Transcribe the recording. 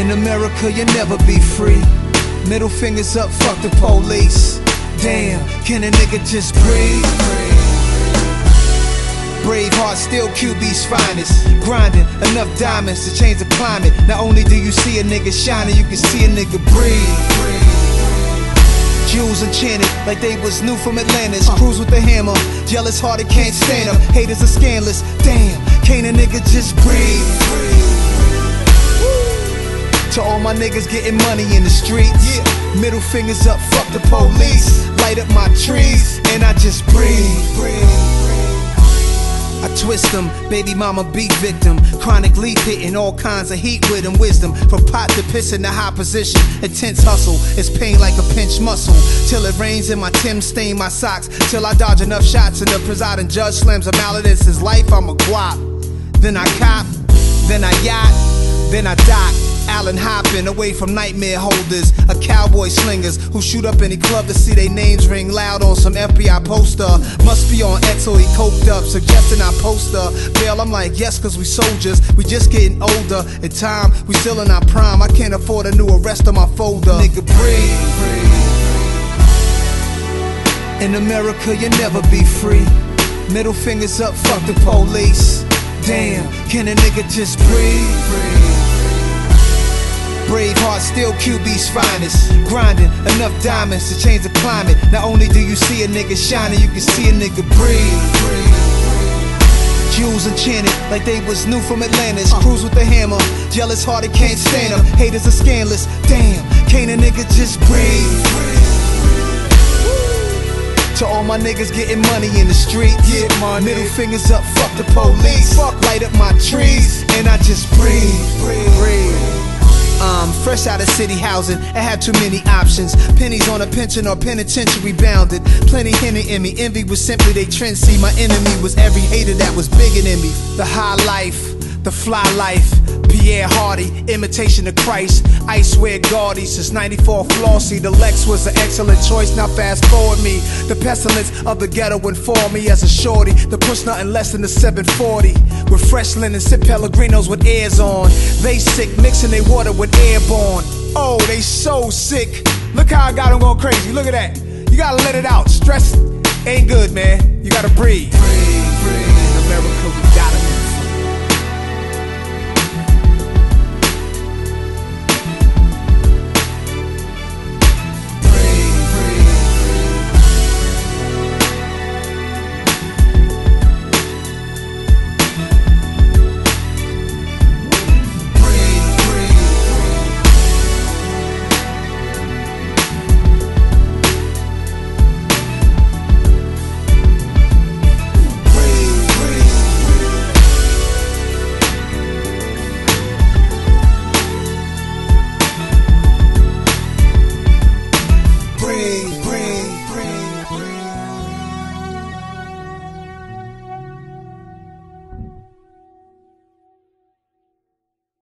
In America, you'll never be free. Middle fingers up, fuck the police. Damn, can a nigga just breathe? Braveheart, still QB's finest. Grinding enough diamonds to change the climate. Not only do you see a nigga shining, you can see a nigga breathe. Jewels enchanted like they was new from Atlantis. Cruise with the hammer, jealous hearted can't stand them. Haters are scandalous. Damn, can't a nigga just breathe? To all my niggas getting money in the streets. Middle fingers up, fuck the police. Light up my trees, and I just breathe. I twist them, baby mama beat victim. Chronic leaf hitting all kinds of heat with them. Wisdom from pot to piss in the high position. Intense hustle, it's pain like a pinched muscle. Till it rains and my Timbs stain my socks. Till I dodge enough shots and the presiding judge slams a mallet. It's his life, I'm a guap. Then I cop, then I yacht, then I dock. Allen hopping away from nightmare holders, a cowboy slingers who shoot up any club to see their names ring loud on some FBI poster. Must be on X or he coked up, suggesting I post poster. Bail, I'm like, yes, cause we soldiers, we just getting older. In time, we still in our prime. I can't afford a new arrest on my folder. Nigga, breathe. In America, you'll never be free. Middle fingers up, fuck the police. Damn, can a nigga just breathe? Braveheart, still QB's finest. Grinding enough diamonds to change the climate. Not only do you see a nigga shining, you can see a nigga breathe. Jewels enchanted like they was new from Atlantis. Cruise with the hammer, jealous hearted can't stand them. Haters are scandalous. Damn, can't a nigga just breathe? To all my niggas getting money in the street. Yeah, money. Middle fingers up, fuck the police. Fuck, light up my trees, and I just breathe, breathe. breathe. Um, fresh out of city housing, I had too many options. Pennies on a pension or penitentiary bounded. Plenty henny in me. Envy was simply they trend. See, my enemy was every hater that was bigger than me. The high life, the fly life. Pierre Hardy, imitation of Christ. I swear Gaudy, since 94 Flossy. the Lex was an excellent choice. Now fast forward me, the pestilence of the ghetto informed me as a shorty. The push nothing less than the 740. With fresh linen, sip Pellegrinos with airs on. They sick, mixing their water with airborne. Oh, they so sick. Look how I got them going crazy. Look at that. You gotta let it out. Stress ain't good, man. You gotta breathe. Breathe, breathe. In America, we got